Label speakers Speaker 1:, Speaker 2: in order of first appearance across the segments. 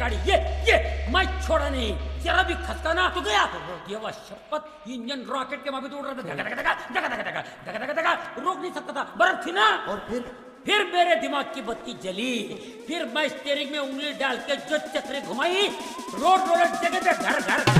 Speaker 1: गाड़ी ये ये। मैं छोड़ा नहीं। जरा भी खसका ना तो गया। देवा शपथ इंजन रॉकेट के माफ़ी उड़ रहा था। धका धका धका धका धका धका धका धका धका। रोक नहीं सकता था। बर्फ़ थी ना।
Speaker 2: और फिर?
Speaker 1: फिर मेरे दिमाग की बत्ती जली। फिर मैं स्टेयरिंग में उंगली डाल के जो चक्री घुमाई रोड रोलर जगह पे घर घर।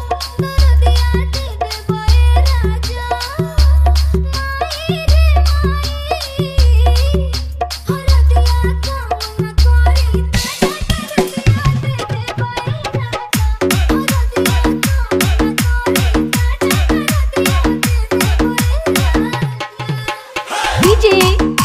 Speaker 1: 金